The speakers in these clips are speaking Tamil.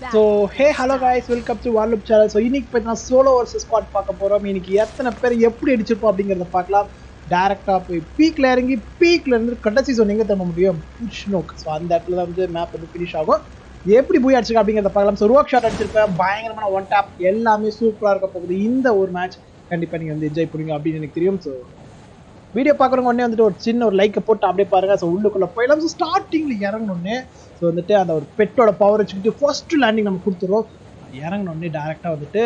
So hey hello guys welcome to வார்லுப் channel so இன்னைக்கு பார்த்தீங்கன்னா சோலோ வர்சஸ் ஸ்குவாட் பார்க்க போகிறோம் இன்னைக்கு எத்தனை பேர் எப்படி அடிச்சிருப்போம் அப்படிங்கிறத பார்க்கலாம். டேரெக்டாக போய் பீக்கில் இறங்கி பீக்கில் இருந்து கடைசி zone எங்கே தம்ப முடியும்? புஷ் நோக் ஸோ அந்த இடத்துல தான் வந்து மேப் வந்து ஃபினிஷ் ஆகும். எப்படி போய் அடிச்சிருக்கா அப்படிங்கிறத பார்க்கலாம். ஸோ ரோக் ஷாட் அடிச்சிருப்பேன். பயங்கரமான ஒன் டேப் எல்லாமே சூப்பராக இருக்க போகுது. இந்த ஒரு மேட்ச் கண்டிப்பாக நீங்கள் வந்து என்ஜாய் பண்ணுவீங்க அப்படின்னு எனக்கு தெரியும். ஸோ வீடியோ பார்க்குறவங்க உடனே வந்துட்டு ஒரு சின்ன ஒரு லைக்கை போட்டு அப்படியே பாருங்க. ஸோ உள்ளுக்குள்ளே போயிடலாம். ஸோ ஸ்டார்டிங்கில் இறங்கணுன்னே ஸோ வந்துட்டு அந்த ஒரு பெட்டோட பவர் வச்சுக்கிட்டு ஃபர்ஸ்ட் லேண்டிங் நம்ம கொடுத்துருவோம் இறங்கினோடனே டேரெக்டாக வந்துட்டு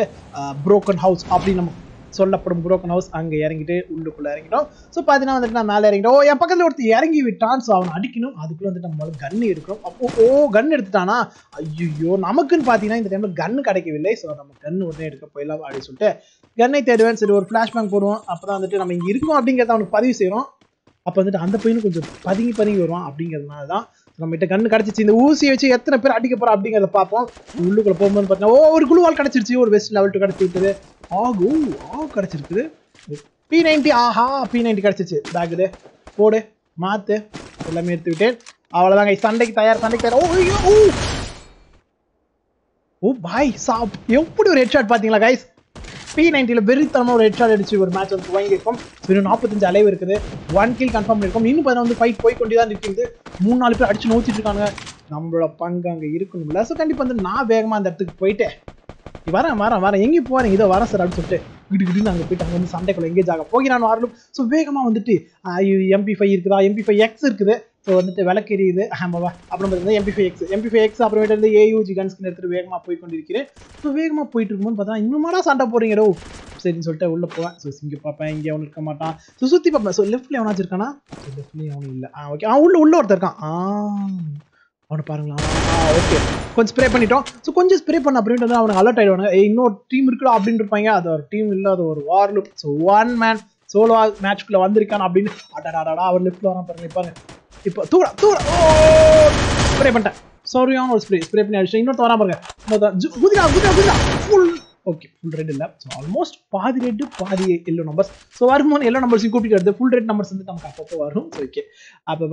ப்ரோக்கன் ஹவுஸ் அப்படின்னு நம்ம சொல்லப்படும் புரோக்கன் ஹவுஸ் அங்கே இறங்கிட்டு உள்ளுக்குள்ளே இறங்கிட்டோம். ஸோ பார்த்தீங்கன்னா வந்துட்டு நான் மேலே இறங்கிட்டோம் ஓ என் பக்கத்தில் ஒருத்தர் இறங்கி விட்டான். ஸோ அவனை அடிக்கணும். அதுக்குள்ளே வந்துட்டு நம்மளால கன்று எடுக்கணும் அப்போ ஓ கன் எடுத்துட்டானா? ஐயோ நமக்குன்னு பார்த்தீங்கன்னா இந்த டைமில் கன்று கிடைக்கவில்லை. ஸோ நம்ம கன் உடனே எடுக்க போயிடலாம் அப்படின்னு சொல்லிட்டு கன்னை தேடுவேன். சரி ஒரு ஃப்ளாஷ்பேக் போடுவோம். அப்போ தான் வந்துட்டு நம்ம இங்கே இருக்கோம் அப்படிங்கிறத அவனுக்கு பதிவு செய்கிறோம் அப்போ வந்துட்டு அந்த பையனும் கொஞ்சம் பதுங்கி பதுங்கி வருவான் அப்படிங்கிறதுனால தான் நம்மகிட்ட கண்ணு கிடச்சிச்சு. இந்த ஊசி வச்சு எத்தனை பேர் அடிக்க போகிறோம் அப்படிங்கிறத பார்ப்போம். உள்ளுக்குள்ள போகும்போது பார்த்தீங்கன்னா ஓ ஒரு குழுவால் கிடச்சிருச்சு. ஒரு வெஸ்ட் லெவல் டூ கிடச்சி விட்டது ஆகு ஆ கிடச்சிருக்குது. பி நைன்டி ஆஹா பி நைன்டி கிடச்சிச்சு. பேக்குது போடு மாற்று எல்லாமே எடுத்துக்கிட்டேன். அவ்வளோதாங்க சண்டைக்கு தயார் சண்டைக்கு தயார். ஓ ஐயோ, ஓ. ஓ பாய் சாப். எப்படி ஒரு ஹெட்ஷாட் பார்த்தீங்களா கைஸ் பி நைன்டியில் வெறித்தனமாக ஒரு ஹெட்ஷாட் அடிச்சு ஒரு மேட்ச் வந்து வாங்கியிருக்கோம் இன்னும் நாற்பத்தஞ்சு அலைவு இருக்குது. ஒன் கில் கன்ஃபார்ம் பண்ணியிருக்கோம். இன்னும் பார்த்தா வந்து ஃபைட் போய் கொண்டு தான் இருக்குது மூணு நாலு பேர் அடிச்சு நோச்சிட்டு இருக்காங்க நம்மளோட பங்கு அங்கே இருக்கணும்ல ஸோ கண்டிப்பாக வந்து நான் வேகமாக அந்த இடத்துக்கு போயிட்டேன். வரேன் வரேன் வரேன். எங்கேயும் போகிறேன் இதோ வரேன் சார் அப்படின்னு சொல்லிட்டு கிடு கிடுன்னு அங்கே போயிட்டு அங்கே வந்து சண்டைக்குள்ள எங்கேஜ் ஆக போகிறான் வரலும். ஸோ வேகமாக வந்துட்டு எம்பி ஃபைவ் இருக்குதா? எம்பி ஃபைவ் எக்ஸ் இருக்குது. ஸோ வந்துட்டு விளக்கெரியுது ஆமாவா அப்புறம் பார்த்தீங்கன்னா எம்பி எக்ஸ் எம்பி எக்ஸ் அப்புறமேட்டு வந்து ஏயூஜி கன்ஸ்கின் எடுத்துட்டு வேகமாக போய் கொண்டிருக்கிறேன் ஸோ வேகமாக போயிட்டு இருக்கும்போது பார்த்தா இன்னுமாடா சண்டை போறீங்கடோ சரின்னு சொல்லிட்டு உள்ளே போவேன். ஸோ இங்கே பார்ப்பேன் இங்கே அவனு இருக்க மாட்டான். ஸோ சுற்றி பார்ப்பேன் ஸோ லெஃப்ட்ல எவனாச்சும் இருக்கானா? ஸோ லெஃப்ட்லேயும் அவனும் இல்லை. ஆ ஓகே ஆ உள்ள உள்ள ஒருத்தர் இருக்கான். ஆ அவனை பாருங்களா ஆ ஓகே கொஞ்சம் ஸ்ப்ரே பண்ணிட்டோம். ஸோ கொஞ்சம் ஸ்ப்ரே பண்ண அப்படின்ட்டு வந்து அவனுக்கு அலர்ட் ஆயிடுவாங்க இன்னொரு டீம் இருக்குடா அப்படின்னு இருப்பாங்க. அது ஒரு டீம் இல்லாத ஒரு வார் லுக் ஸோ ஒன் மேன் சோலோ மேட்ச்க்குள்ள வந்திருக்கான் அப்படின்னு. அடாடாடா அவர் லெஃப்ட்டில் வரான் பாருங்க பாருங்க. இப்போ தூர தூர. ஓ ஸ்ப்ரே பண்ணிட்டேன். சாரியான ஒரு ஸ்ப்ரே ஸ்ப்ரே பண்ணி அடிச்சேன் இன்னொருத்த வரா இருக்கேன் குதிரா குதிரா குதிரா ஃபுல் ஓகே ஃபுல் ரெட் இல்லை. ஸோ ஆல்மோஸ்ட் பாதி ரெட்டு பாதி எல்லோ நம்பர்ஸ் ஸோ வரும்போது எல்லோ நம்பர்ஸையும் கூப்பிட்டு வருது. ஃபுல் ரெட் நம்பர்ஸ் வந்து நமக்கு அப்பப்போ வரும். ஸோ ஓகே அப்போ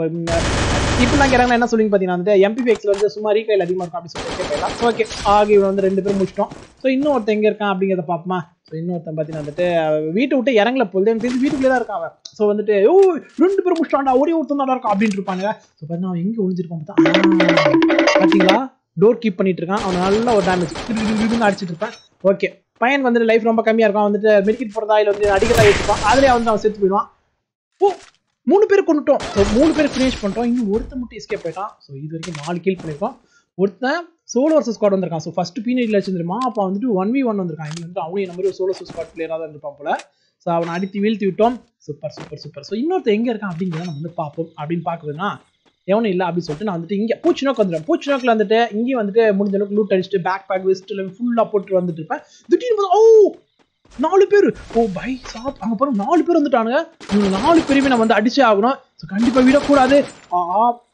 இப்போலாம் கேட்குறாங்க என்ன சொல்லுங்க பார்த்தீங்கன்னா வந்து எம்பிபிஎக்ஸில் வந்து சும்மா ரீகைல் அதிகமாக இருக்கும் அப்படின்னு சொல்லிட்டு கேட்கலாம் ஸோ ஓகே ஆகி வந்து ரெண்டு பேரும் முடிச்சிட்டோம். ஸோ இன்னொருத்தன் எங்கே இருக்கான் அப்படிங்கிறத பார்ப்போமா? ஸோ இன்னொருத்தன் பார்த்தீங்கன்னா வந்துட்டு வீட்டை விட்டு இறங்கல போகுது எனக்கு தெரிஞ்சு வீட்டுக்குள்ளே தான் இருக்கான் ஸோ வந்துட்டு ஓ ரெண்டு பேரும் முடிச்சிட்டான்டா. ஒரே ஒருத்தன் தான் இருக்கும் அப்படின்ட்டு இருப்பாங்க ஸோ பார்த்தீங்கன்னா அவன் எங்கே ஒழிஞ்சிருப்பான் பார்த்தா பார்த்தீங்களா டோர் கீப் பண்ணிட்டு இருக்கான் அவன் நல்ல ஒரு டேமேஜ் அடிச்சிட்டு இருப்பான். ஓகே பையன் வந்துட்டு லைஃப் ரொம்ப கம்மியாக இருக்கும் அவன் வந்துட்டு மெடிக்கெட் போகிறதா இல்லை வந்து அடிக்கிறதா வச்சுப்பான் அதுலேயே வந்து அவன் செத்து போயிடுவான். ஓ மூணு பேர் கொண்டுட்டோம் ஸோ மூணு பேர் ஃபினிஷ் பண்ணிட்டோம். இன்னும் ஒருத்தன் மட்டும் எஸ்கேப் போயிட்டான் ஸோ இது வரைக்கும் நாலு கீழ் பண்ணியிருக்கோம். ஒருத்தன் சோலோ வர்சஸ் ஸ்குவாட் வந்திருக்கான். ஸோ ஃபர்ஸ்ட் பீனியில் வச்சிருந்துருமா? அப்போ வந்துட்டு ஒன் வி ஒன் வந்திருக்கான். இங்கே வந்து அவனையும் நம்பர் சோலோ ஸ்குவாட் பிளேயராக தான் இருப்பான் போல. ஸோ அவனை அடித்து வீழ்த்தி விட்டோம். சூப்பர் சூப்பர் சூப்பர் ஸோ இன்னொருத்தன் எங்கே இருக்கான் அப்படிங்கிறத நம்ம வந்து பார்ப்போம். அப்படின்னு பார்க்குதுன்னா எவனும் இல்லை அப்படின்னு சொல்லிட்டு நான் வந்துட்டு இங்கே பூச்சி நோக்கு வந்துடுறேன் பூச்சி நோக்கில் வந்துட்டு இங்கேயும் வந்துட்டு முடிஞ்ச அளவுக்கு லூட் அடிச்சுட்டு பேக் பேக் வெஸ்ட்டில் ஃபுல்லாக போட்டு வந்துட்டு இருப்பேன். திடீர்னு ஓ நாலு பேர். ஓ பை சாப் அங்கே பாருங்க நாலு பேர் வந்துட்டானுங்க. நாலு பேருமே நம்ம வந்து அடிச்சே ஆகணும். ஸோ கண்டிப்பாக விடக்கூடாது. ஆ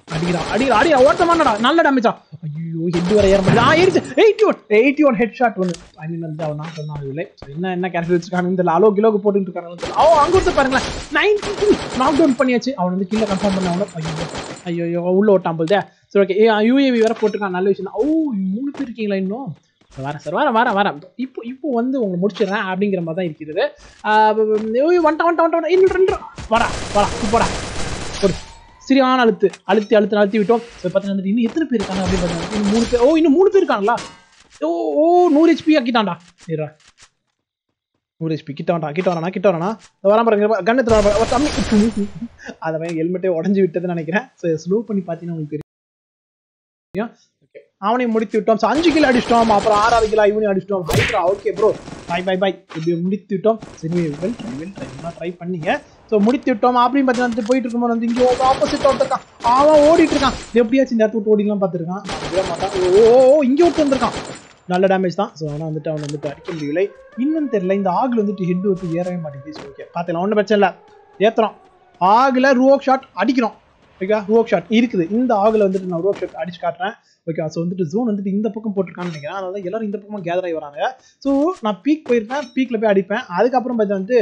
அடிக்கிறா அடிடா அடிக்கிறா ஓட்டமானடா நல்ல டேமேஜா ஐயோ ஹெட் வர ஏற முடியல ஆ ஏறிச்சு eighty one eighty one head shot ஒன்று ஐ மீன் வந்து அவன் நான் சொன்னான் இல்லை என்ன என்ன கேரக்டர் வச்சிருக்காங்க இந்த அலோ கிலோக்கு போட்டுட்டு இருக்காங்க தெரியல ஓ அங்கே ஒருத்தர் பாருங்களேன் நைன்டி டூ நாக் டவுன் பண்ணியாச்சு அவன் வந்து கீழே கன்ஃபார்ம் பண்ண அவனை ஐயோ ஐயோ உள்ள ஓட்டான் போல்தே சரி ஓகே யூஏவி வேற போட்டிருக்கான் நல்ல விஷயம் தான். ஓ மூணு பேர் இருக்கீங்களா இன்னும் வரேன் சார் வரேன் வரேன் வரேன் இப்போ இப்போ வந்து உங்களை முடிச்சிடுறேன் அப்படிங்கிற மாதிரி தான் இருக்கிறது வந்துட்டா வந்துட்டா வந்துட்டா இன்னும் ரெண்டு வரா வரா சூப்பரா சரியான அழுத்து அழுத்தி அழுத்து அழுத்தி விட்டோம். பார்த்தீங்கன்னா இன்னும் எத்தனை பேர் இருக்காங்க அப்படின்னு பார்த்தீங்கன்னா இன்னும் மூணு பேர் ஓ இன்னும் மூணு பேர் இருக்காங்களா? ஓ ஓ நூறு ஹெச்பி ஆக்கிட்டான்டா. சரிடா. நூறு ஹெச்பி கிட்ட வேண்டாம் கிட்ட வரானா கிட்ட வரானா வராம பாருங்க கண்ணத்தில் தம்பி. அதை மாதிரி ஹெல்மெட்டே உடஞ்சி விட்டதுன்னு நினைக்கிறேன். ஸோ ஸ்லோ பண்ணி பார்த்தீங்கன்னா உங்களுக்கு தெரியும். ஓகே அவனையும் முடித்து விட்டோம். ஸோ அஞ்சு கிலோ அடிச்சிட்டோம். அப்புறம் ஆறாவது கிலோ இவனையும் அடிச்சிட்டோம். Hydra okay bro bye bye bye இப்படி முடித்து விட்டோம். சரி well try well try try பண்ணீங்க. ஸோ முடித்து விட்டோம். அப்படின்னு பார்த்தீங்கன்னா வந்து போயிட்டு இருக்கும்போது வந்து இங்கே ஆப்போசிட் ஒருத்தருக்கான் அவன் ஓடிட்டு இருக்கான். எப்படியாச்சும் இந்த இடத்து விட்டு ஓடிலாம் பார்த்துருக்கான் மாட்டான். ஓ ஓ, இங்கே ஒருத்தர் வந்திருக்கான். நல்ல டேமேஜ் தான். ஸோ ஆனால் வந்துட்டு அவன் வந்துட்டு அடிக்க முடியவில்லை இன்னும் தெரியல. இந்த ஆகில் வந்துட்டு ஹெட் வந்து ஏறவே மாட்டேங்குது. ஓகே பார்த்துக்கலாம். ஒன்றும் பிரச்சனை இல்லை. ஏற்றுறோம் ஆகில் ரூவோக் ஷாட் அடிக்கிறோம். ஓகே ரூவோக் ஷாட் இருக்குது. இந்த ஆகில் வந்துட்டு நான் ரூவோக் ஷாட் அடிச்சு காட்டுறேன். ஓகே ஸோ வந்துட்டு ஜோன் வந்துட்டு இந்த பக்கம் போட்டிருக்கான்னு நினைக்கிறேன். அதனால எல்லாரும் இந்த பக்கமாக கேதர் ஆகி வராங்க. ஸோ நான் பீக் போயிருப்பேன். பீக்கில் போய் அடிப்பேன். அதுக்கப்புறம் பார்த்து வந்துட்டு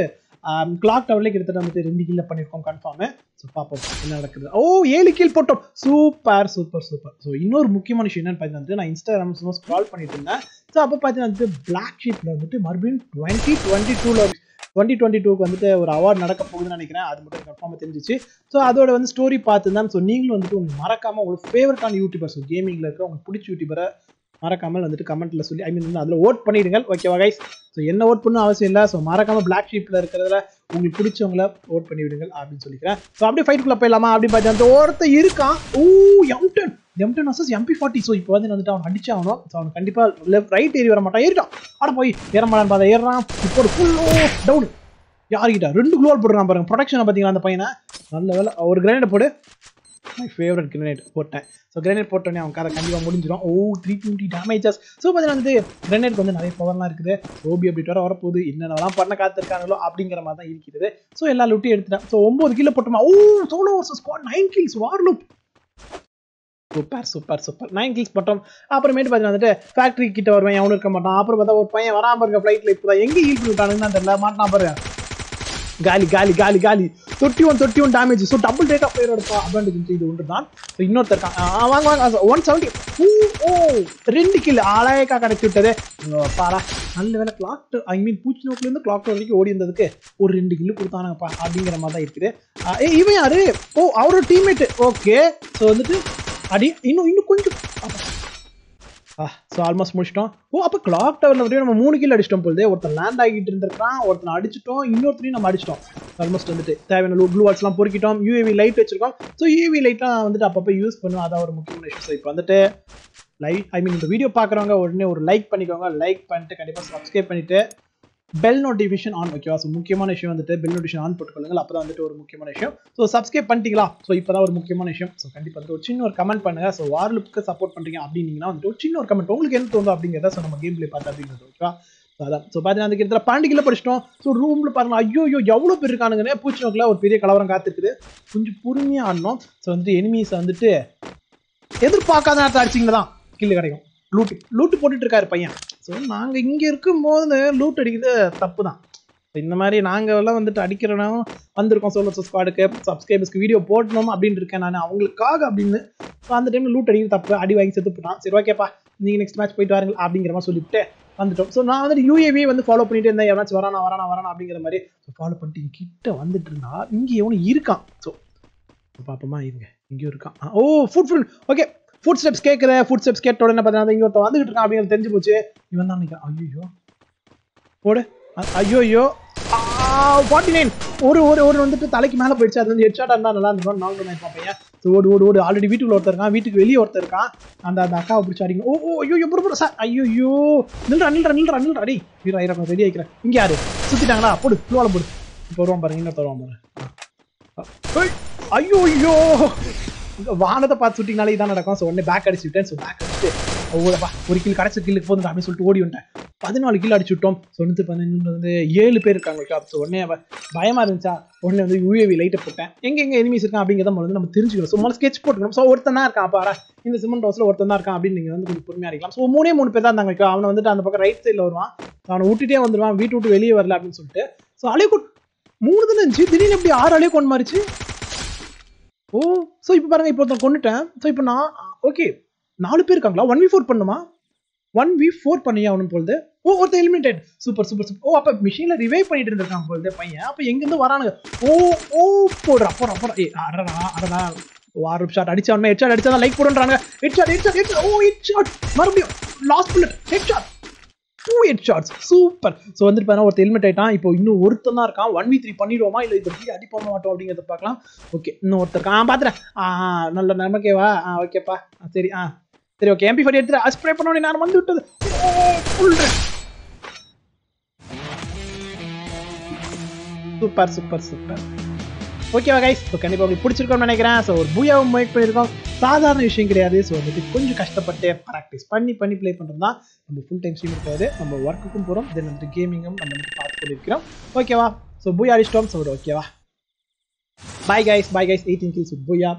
கிளாக் டவர்லேயே கிட்டத்தட்ட வந்துட்டு ரெண்டு கீழே பண்ணியிருக்கோம் கன்ஃபார்மு ஸோ பார்ப்போம் என்ன நடக்குது? ஓ ஏழு கீழ் போட்டோம். சூப்பர் சூப்பர் சூப்பர் ஸோ இன்னொரு முக்கியமான விஷயம் என்னன்னு பார்த்தீங்கன்னா நான் இன்ஸ்டாகிராம் சும்மா ஸ்க்ரால் பண்ணிட்டு இருந்தேன். ஸோ அப்போ பார்த்தீங்கன்னா வந்துட்டு பிளாக் ஷீட்டில் வந்துட்டு மறுபடியும் டுவெண்ட்டி டுவெண்ட்டி டூவில் டுவெண்ட்டி டுவெண்ட்டி டூக்கு வந்துட்டு ஒரு அவார்ட் நடக்க போகுதுன்னு நினைக்கிறேன். அது மட்டும் கன்ஃபார்மாக தெரிஞ்சிச்சு. ஸோ அதோட வந்து ஸ்டோரி பார்த்துருந்தேன் ஸோ நீங்களும் வந்துட்டு உங்களுக்கு மறக்காமல் உங்களுக்கு ஃபேவரட்டான யூடியூபர் ஸோ கேமிங்கில் இருக்க உங்களுக்கு பிடிச்ச யூடியூபரை மறக்காமல் வந்துட்டு கமெண்ட்ல சொல்லி ஐ மீன் வந்து அதில் ஓட் பண்ணிடுங்க ஓகேவா கைஸ் ஸோ என்ன ஓட் பண்ணணும் அவசியம் இல்லை. ஸோ மறக்காம பிளாக் ஷீப்பில் இருக்கிறதுல உங்களுக்கு பிடிச்சவங்கள ஓட் பண்ணிவிடுங்க அப்படின்னு சொல்லிக்கிறேன். ஸோ அப்படியே ஃபைட்டுக்குள்ள போயிடலாமா? அப்படி பார்த்தா ஒருத்தர் இருக்கான். ஓ எம்டன் எம்டன் வர்சஸ் எம்பி ஃபார்ட்டி ஸோ இப்போ வந்து வந்துட்டு அவன் அடிச்சாகணும். ஸோ அவன் கண்டிப்பாக லெஃப்ட் ரைட் ஏறி வர மாட்டான். ஏறிட்டான். ஆட போய் ஏறமாடான்னு பார்த்தா ஏறான் இப்போ ஒரு ஃபுல்லோ டவுன் யாருக்கிட்ட ரெண்டு குளோல் போடுறான் பாருங்க. ப்ரொடக்ஷனை பார்த்தீங்களா அந்த பையனை? நல்ல வேலை ஒரு கிரைண்டை போடு. மை ஃபேவரட் கிரனேட் போட்டேன். ஸோ கிரனேட் போட்டோன்னே அவன் கதை கண்டிப்பாக முடிஞ்சிடும் ஓ oh, three twenty damages so பார்த்தீங்கன்னா வந்து கிரனேட் வந்து நிறைய பவர்லாம் இருக்குது. ஓபி அப்படி வர வரப்போகுது. என்னென்னலாம் பண்ண காத்திருக்காங்களோ அப்படிங்கிற மாதிரி தான் இருக்கிறது. ஸோ எல்லா லுட்டையும் எடுத்துட்டேன். ஸோ ஒம்பது கிலோ போட்டோமா? ஓ solo versus squad nine kills வார் லுப் super super super nine kills மட்டும் அப்புறமேட்டு பார்த்தீங்கன்னா வந்துட்டு ஃபேக்ட்ரி கிட்ட வருவேன். எவனும் இருக்க மாட்டான். அப்புறம் பார்த்தா ஒரு பையன் வராமல் இருக்க ஃப்ளைட்டில் இப்போ தான் எங்கே ஹீல் பண்ணிட்டானுன்னு தெரியல. மாட்டான் பாரு. காலி காலி காலி காலி தொட்டி ஒன் தொட்டி one damage so double rate of fire எடுப்பா அட்வான்டேஜ் இது ஒன்று தான் ஸோ இன்னொருத்தர் ஆ, வாங்க வாங்க ஒன் செவன்ட்டி ஓ ரெண்டு கில் ஆளாயக்கா கிடைச்சி விட்டது. பாரா. நல்ல வேலை கிளாக் ஐ மீன் பூச்சி நோக்கிலேருந்து கிளாக் வரைக்கும் ஓடி இருந்ததுக்கு ஒரு ரெண்டு கில்லு கொடுத்தானுங்கப்பா அப்படிங்கிற மாதிரி தான் இருக்குது. ஏ ஏய் இவன் யாரு? ஓ அவரோட டீம்மேட்டு ஓகே ஸோ வந்துட்டு அடி இன்னும் இன்னும் கொஞ்சம் ஸோ ஆல்மோஸ்ட் முடிச்சிட்டோம். ஓ அப்போ கிளாக் டவரில் வந்துட்டு நம்ம மூணு கீழே அடிச்சிட்டோம் போதே ஒருத்தன் லேண்ட் ஆகிட்டு இருந்திருக்கான் ஒருத்தன் அடிச்சிட்டோம் இன்னொருத்தரையும் நம்ம அடிச்சிட்டோம். ஆல்மோஸ்ட் வந்துட்டு தேவையான ப்ளூ வாட்ஸ்லாம் பொறுக்கிட்டோம். யூஏவி லைட் வச்சிருக்கோம். ஸோ யூஏவி லைட்லாம் வந்துட்டு அப்பப்போ யூஸ் பண்ணுவோம் அதான் ஒரு முக்கியமான விஷயம். ஸோ இப்போ வந்துட்டு லைக் ஐ மீன் இந்த வீடியோ பார்க்குறவங்க உடனே ஒரு லைக் பண்ணிக்கோங்க. லைக் பண்ணிட்டு கண்டிப்பாக சப்ஸ்கிரைப் பண்ணிட்டு பெல் நோட்டிஃபிகேஷன் ஆன் ஓகேவா ஸோ முக்கியமான விஷயம் வந்துட்டு பெல் நோட்டிஃபிகேஷன் ஆன் போட்டுக்கொள்ளுங்க அப்போ தான் வந்துட்டு ஒரு முக்கியமான விஷயம். ஸோ சப்ஸ்கிரைப் பண்ணிட்டீங்களா? ஸோ இப்போ தான் ஒரு முக்கியமான விஷயம். ஸோ கண்டிப்பாக வந்து ஒரு சின்ன ஒரு கமெண்ட் பண்ணுங்கள் ஸோ வார்லுக்கு சப்போர்ட் பண்ணுறீங்க அப்படின்னீங்கன்னா வந்துட்டு ஒரு சின்ன ஒரு கமெண்ட் உங்களுக்கு என்ன தோணும் அப்படிங்கிறத ஸோ நம்ம கேம் பிளே பார்த்து அப்படிங்கிறது ஓகேவா ஸோ அதான். ஸோ பார்த்தீங்கன்னா அந்த கிட்டத்தட்ட பன்னெண்டு படிச்சிட்டோம். ஸோ ரூமில் பாருங்க. ஐயோ ஐயோ எவ்வளோ பேர் இருக்கானுங்கன்னே பூச்சி நோக்கில் ஒரு பெரிய கலவரம் காத்துக்குது கொஞ்சம் பொறுமையாக ஆடணும். ஸோ வந்துட்டு எனிமீஸை வந்துட்டு எதிர்பார்க்காத நேரத்தில் அடிச்சிங்கன்னா தான் கில்லு கிடைக்கும். லூட்டு லூட்டு போட்டுட்டு இருக்காரு பையன். ஸோ நாங்கள் இங்கே இருக்கும்போது லூட் அடிக்கிறது தப்பு தான் இந்த மாதிரி நாங்கள் எல்லாம் வந்துட்டு அடிக்கிறனும் வந்திருக்கோம். சோலோ ஸ்குவாடுக்கு சப்ஸ்கிரைபர்ஸ்க்கு வீடியோ போடணும் அப்படின்னு இருக்கேன் நான். அவங்களுக்காக அப்படின்னு ஸோ அந்த டைமில் லூட் அடிக்கிறது தப்பு. அடி வாங்கி செத்து போட்டான் சரி ஓகேப்பா நீங்கள் நெக்ஸ்ட் மேட்ச் போயிட்டு வாருங்க அப்படிங்கிற மாதிரி சொல்லிட்டு வந்துட்டோம். ஸோ நான் வந்துட்டு யூஏவி வந்து ஃபாலோ பண்ணிட்டு இருந்தேன். எவனாச்சும் வரானா வரானா வரானா அப்படிங்கிற மாதிரி. ஸோ ஃபாலோ பண்ணிட்டு கிட்ட வந்துட்டு இருந்தா இங்கே எவனும் இருக்கான். ஸோ பார்ப்போமா இருங்க இங்கேயும் இருக்கான். ஓ foot full okay footsteps கேட்குற ஃபுட் ஸ்டெப்ஸ் கேட்ட உடனே பார்த்தீங்கன்னா இங்கே ஒருத்தன் வந்துகிட்டு இருக்கான் அப்படின்னு தெரிஞ்சு போச்சு. இவன் தான் நினைக்கிறேன் ஐயோ போடு. ஐயோ ஐயோ ஃபார்ட்டி நைன் ஒரு ஒரு ஒரு வந்துட்டு தலைக்கு மேலே போயிடுச்சு. அது வந்து ஹெட்ஷாட்டாக இருந்தால் நல்லா இருந்திருக்கும். நாலு நினைப்போம் பையன் ஸோ ஓடு ஓடு ஓடு. ஆல்ரெடி வீட்டுக்குள்ள ஒருத்தர் இருக்கான். வீட்டுக்கு வெளியே ஒருத்தர் இருக்கான். அந்த அந்த அக்காவை பிடிச்சி அடிங்க ஓ ஓ ஐயோ ஐயோ புற சார் ஐயோ ஐயோ நில்றா நில்றா நில்றா நில்றா. அடி வீரா ஐயா ரெடி ஆகிக்கிறேன் இங்கே யாரு? சுற்றிட்டாங்களா போடு ஃப்ளோவில் போடு. இப்போ வருவான் பாருங்க இன்னும் தருவான் பாருங்க ஐயோ ஐயோ வானத்தை பார்த்து சுட்டிங்கனாலே இதான் நடக்கும். ஸோ உடனே பேக் அடிச்சு விட்டேன் ஸோ பேக் அடிச்சுட்டு ஒவ்வொருப்பா ஒரு கில் கடைசி கில்லுக்கு போதும் அப்படின்னு சொல்லிட்டு ஓடி வந்துட்டேன். பதினாலு கிலோ அடிச்சு விட்டோம் சொன்னது பதினொன்று வந்து ஏழு பேர் இருக்காங்க ஸோ உடனே அவ பயமா இருந்துச்சா? உடனே வந்து யூஏவி லைட்டை போட்டேன். எங்கே எங்கே எனிமீஸ் இருக்கான் அப்படிங்கிறத முதல்ல வந்து நம்ம தெரிஞ்சுக்கணும். ஸோ முதல்ல ஸ்கெட்ச் போட்டுக்கணும். ஸோ ஒருத்தன் தான் இருக்கான் பாரா இந்த சிமெண்ட் ஹவுஸில் ஒருத்தன் தான் இருக்கான் அப்படின்னு நீங்கள் வந்து கொஞ்சம் பொறுமையாக இருக்கலாம் ஸோ மூணே மூணு பேர் தான் இருந்தாங்க அவனை வந்துட்டு அந்த பக்கம் ரைட் சைடில் வருவான். அவனை விட்டுட்டே வந்துடுவான். வீட்டு விட்டு வெளியே வரல அப்படின்னு சொல்லிட்டு. ஸோ அலையக்கூட் மூணு தான் இருந்துச்சு திடீர்னு எப்படி ஆறு அலைய கொண்டு மாறிச்சு? ஓ ஸோ இப்போ பாருங்க இப்போ ஒருத்தன் கொண்டுட்டேன் ஸோ இப்போ நான் ஓகே நாலு பேர் இருக்காங்களா? ஒன் வி ஃபோர் பண்ணுமா? ஒன் வி ஃபோர் பண்ணியா அவனு பொழுது? ஓ ஒருத்தர் எலிமினேட்டட் சூப்பர் சூப்பர் சூப்பர் ஓ அப்போ மிஷினில் ரிவைவ் பண்ணிட்டு இருந்திருக்கான் பொழுது பையன். அப்போ எங்கேருந்து வரானுங்க? ஓ ஓ போடுறா போடுறா போடுறா. ஏ அடடா அடடா. வார் ஷாட் அடிச்சவனே ஹெட் ஷாட் அடிச்சா லைக் போடுறாங்க head shot head shot head ஓ ஹெட் ஷாட் மறுபடியும் last bullet head shot two head shots super so வந்துட்டு பார்த்தா ஒருத்தர் ஹெல்மெட் ஆயிட்டான். இப்போ இன்னும் ஒருத்தன் தான் இருக்கான். ஒன் வி த்ரீ பண்ணிடுவோமா? இல்லை இப்போ த்ரீ அடி போட மாட்டோம் அப்படிங்கிறத பார்க்கலாம். ஓகே இன்னும் ஒருத்தர் ஆ பார்த்துறேன் ஆ நல்ல நமக்கேவா ஆ ஓகேப்பா சரி ஆ. சரி ஓகே எம்பி ஃபைட் எடுத்து ஸ்ப்ரே பண்ணோடனே நான் வந்து விட்டது. சூப்பர் சூப்பர் சூப்பர் ஓகேவா கைஸ் ஸோ கண்டிப்பாக உங்களுக்கு பிடிச்சிருக்கோம்னு நினைக்கிறேன். ஸோ ஒரு பூயாவும் மேக் பண்ணியிருக்கோம். சாதாரண விஷயம் கிடையாது. ஸோ வந்துட்டு கொஞ்சம் கஷ்டப்பட்டு ப்ராக்டிஸ் பண்ணி பண்ணி ப்ளே பண்ணுறது தான் நம்ம ஃபுல் டைம் ஸ்ட்ரீம் இருக்காது. நம்ம ஒர்க்குக்கும் போகிறோம் தென் வந்துட்டு கேமிங்கும் நம்ம வந்து பார்த்து பண்ணியிருக்கிறோம் ஓகேவா ஸோ பூயா அடிச்சிட்டோம். ஸோ ஓகேவா bye guys bye guys eighteen kills booyah.